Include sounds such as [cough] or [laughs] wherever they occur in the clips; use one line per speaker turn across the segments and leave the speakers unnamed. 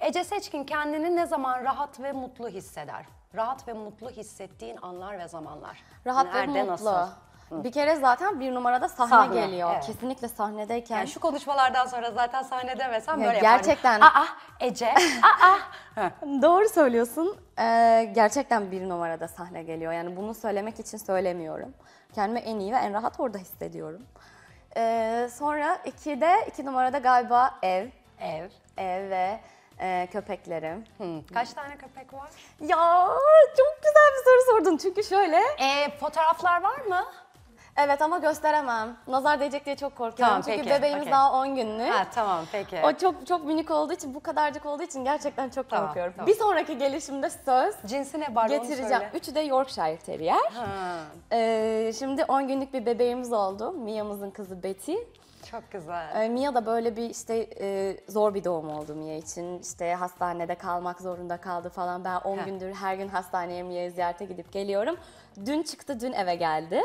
Ece Seçkin kendini ne zaman rahat ve mutlu hisseder? Rahat ve mutlu hissettiğin anlar ve zamanlar.
Rahat ve
Nerede,
mutlu.
nasıl?
Bir kere zaten bir numarada sahne,
Sahne,
geliyor.
evet.
Kesinlikle sahnedeyken.
Yani şu konuşmalardan sonra zaten sahnede demesem
Ya
böyle
gerçekten-
yapardım. Aa Ece, aa. [laughs]
Doğru söylüyorsun. Ee, gerçekten bir numarada sahne geliyor. Yani bunu söylemek için söylemiyorum. Kendimi en iyi ve en rahat orada hissediyorum. Ee, sonra ikide, iki numarada galiba ev.
Ev.
Ev ve e, köpeklerim.
Hı. Kaç tane köpek var?
Ya çok güzel bir soru sordun. Çünkü şöyle.
Ee, fotoğraflar var mı?
Evet ama gösteremem. Nazar değecek diye çok korkuyorum.
Tamam,
Çünkü
peki,
bebeğimiz
okey.
daha 10 günlük.
Ha tamam peki.
O çok çok minik olduğu için, bu kadarcık olduğu için gerçekten çok
Tamam,
korkuyorum.
tamam.
Bir sonraki gelişimde söz
Cinsi ne bari
getireceğim. Üçü de Yorkshire Terrier.
Ha,
Ee, şimdi 10 günlük bir bebeğimiz oldu. Mia'mızın kızı Betty.
Çok güzel.
Ee, Mia da böyle bir işte e, zor bir doğum oldu Mia için. İşte hastanede kalmak zorunda kaldı falan. Ben 10
Heh.
gündür her gün hastaneye Mia'yı ziyarete gidip geliyorum. Dün çıktı, dün eve geldi.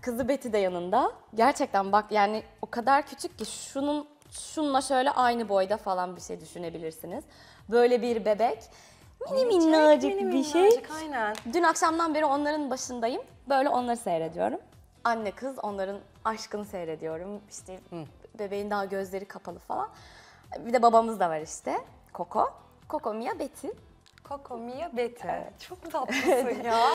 Kızı Betty de yanında. Gerçekten bak yani o kadar küçük ki şunun şununla şöyle aynı boyda falan bir şey düşünebilirsiniz. Böyle bir bebek. Mini
Minicik,
minnacık
mini
bir şey.
minnacık, Aynen.
Dün akşamdan beri onların başındayım. Böyle onları seyrediyorum. Anne kız onların aşkını seyrediyorum. İşte bebeğin daha gözleri kapalı falan. Bir de babamız da var işte. Koko. Koko Mia Betty.
Coco Mia Betty. Çok tatlısın [laughs] ya.